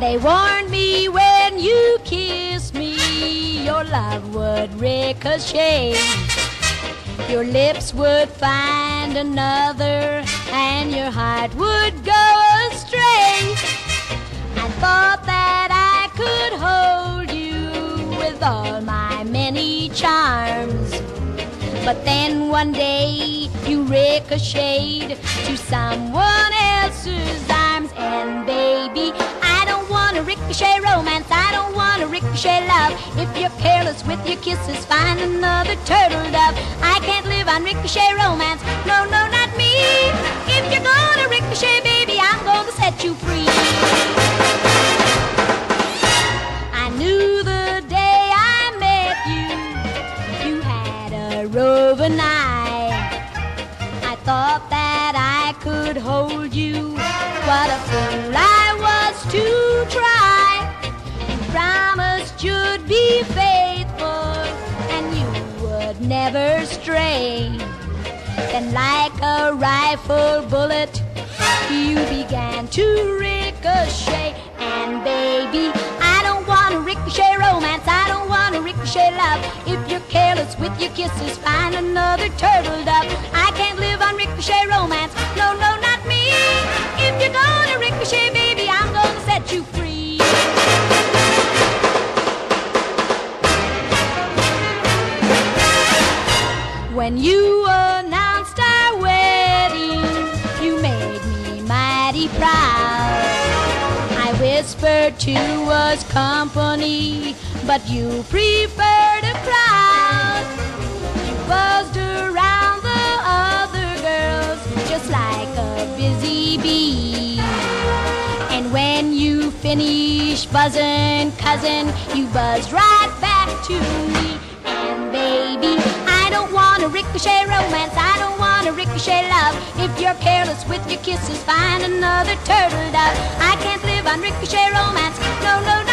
They warned me when you kissed me, your love would ricochet. Your lips would find another, and your heart would go astray. I thought that I could hold you with all my many charms. But then one day you ricocheted to someone else's arms, ricochet love. If you're careless with your kisses, find another turtle dove. I can't live on ricochet romance. No, no, not me. If you're gonna ricochet, baby, I'm gonna set you free. I knew the day I met you, you had a roving eye. I thought that I could hold you. What a fool I never stray. Then, like a rifle bullet, you began to ricochet. And baby, I don't want a ricochet romance. I don't want a ricochet love. If you're careless with your kisses, find another turtle dove. I can't live on ricochet romance. When you announced our wedding, you made me mighty proud. I whispered to us company, but you preferred a crowd. You buzzed around the other girls just like a busy bee. And when you finished buzzing, cousin, you buzzed right back to me. And baby, ricochet romance. I don't want a ricochet love. If you're careless with your kisses, find another turtle dove. I can't live on ricochet romance. No, no,